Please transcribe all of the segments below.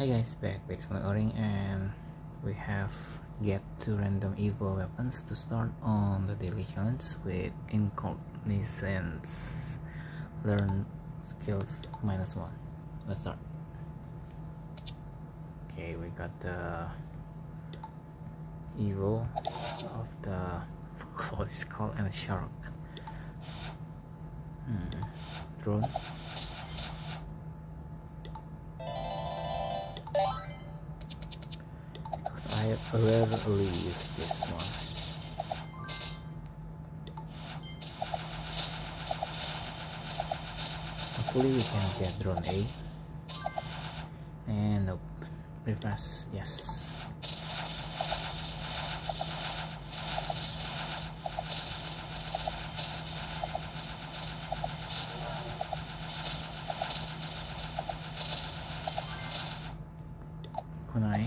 Hi guys, back with my O-Ring and we have get two random Evo weapons to start on the daily challenge with Incognizance Learn skills minus one. Let's start. Okay, we got the Evo of the what it's called and a shark. Hmm. Drone. Rarely use this one. Hopefully we can get drone A. And nope. Reverse, yes. Kunai.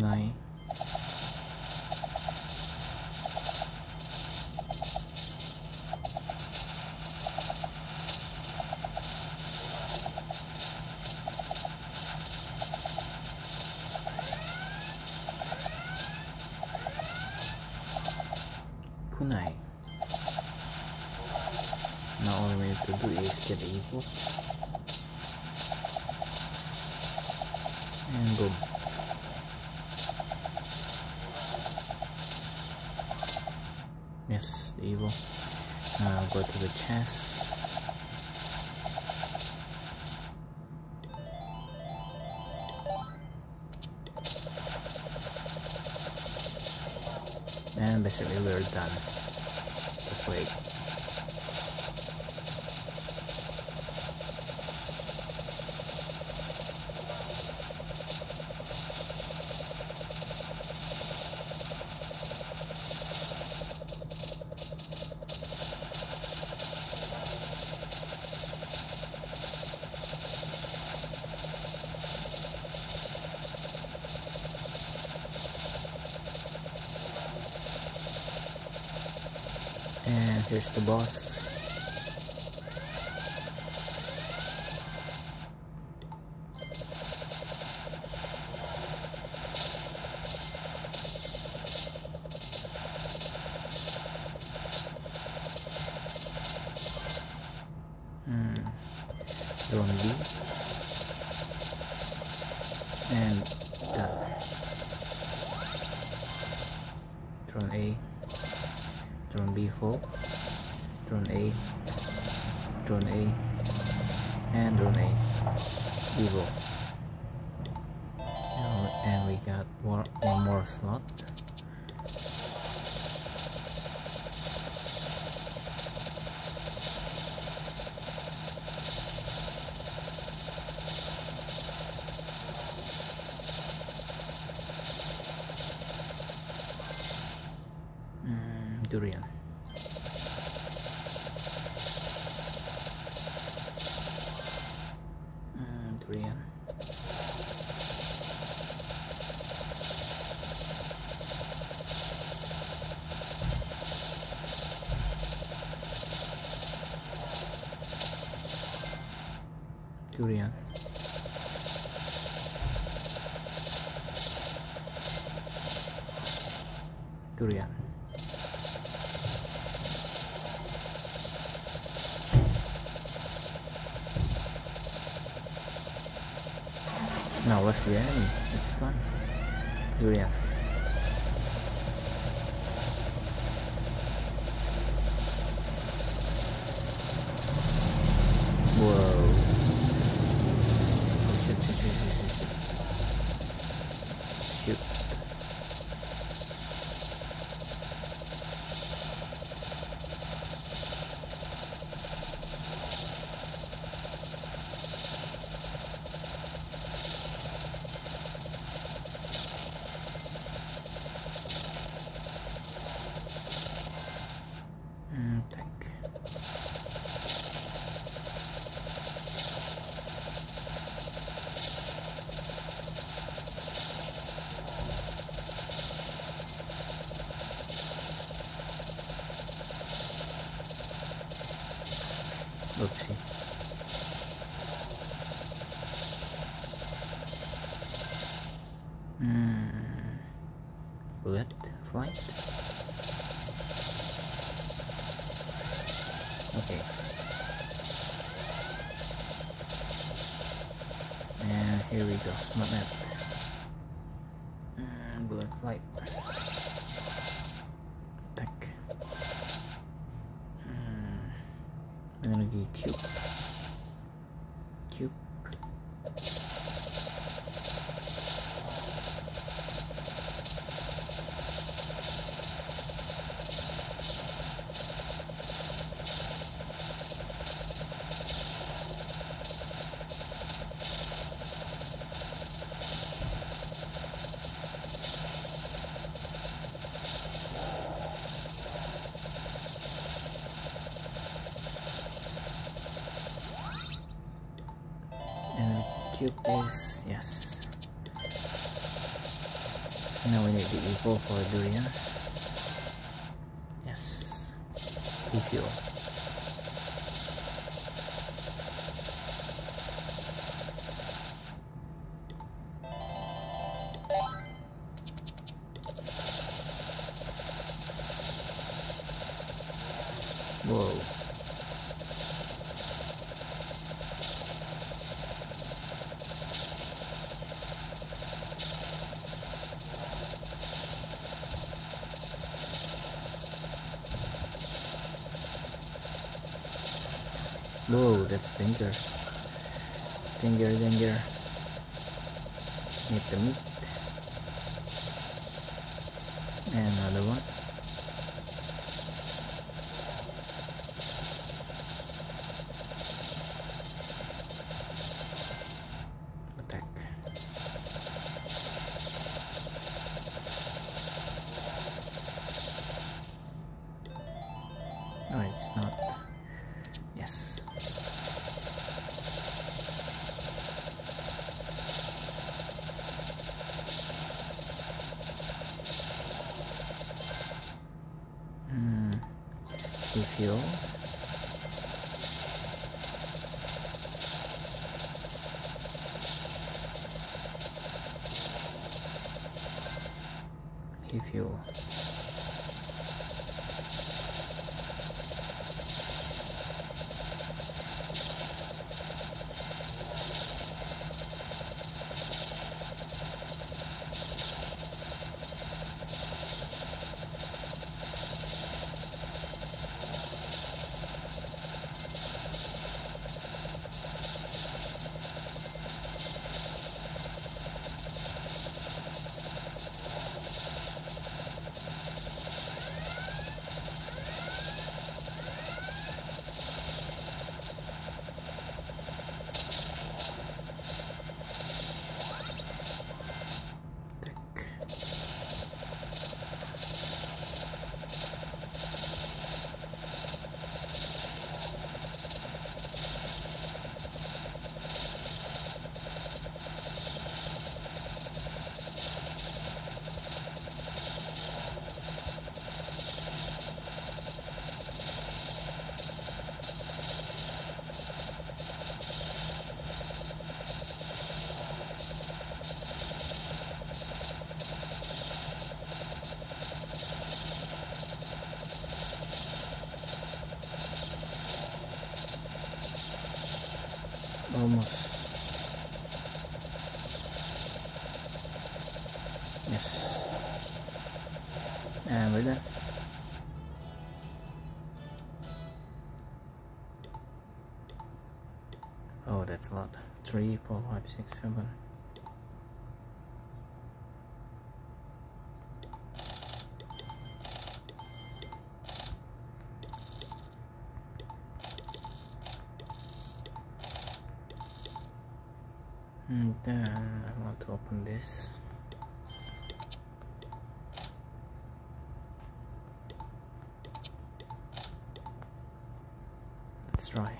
Kunai. All we need to do is get the Evo. And boom. Yes, the Evo. Now go to the chest. And basically we're done. Just wait. And here's the boss. Hmm. Drone B. And done. Drone A drone b4 drone a. Drone a. And drone a. Evo and we got one more slot durian durian. Durian Now where's the enemy? It's gone. Durian. Oopsie. Hmm. Let flight. Okay. And here we go. What map? Hmm, bullet flight. キュッキュッ cube is yes. Now we need the evo for durian yes. Refuel Whoa. Whoa, that's dangerous. Danger, danger. Need the meat. And another one. Refuel. Refuel. Tick. Almost. Yes. And we're done. Oh, that's a lot. Three, four, five, six, seven. And then I want to open this. Let's try.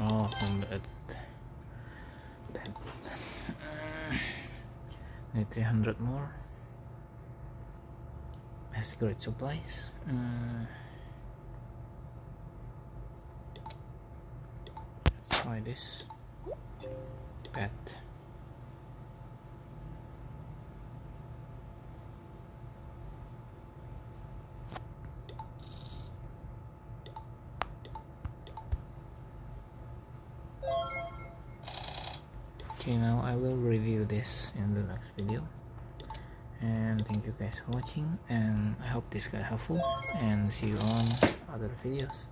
Oh, um, it, that, need 300 more. Has great supplies. Mm. Let's this. pet. Okay now I will review this in the next video. And thank you guys for watching and I hope this got helpful and see you on other videos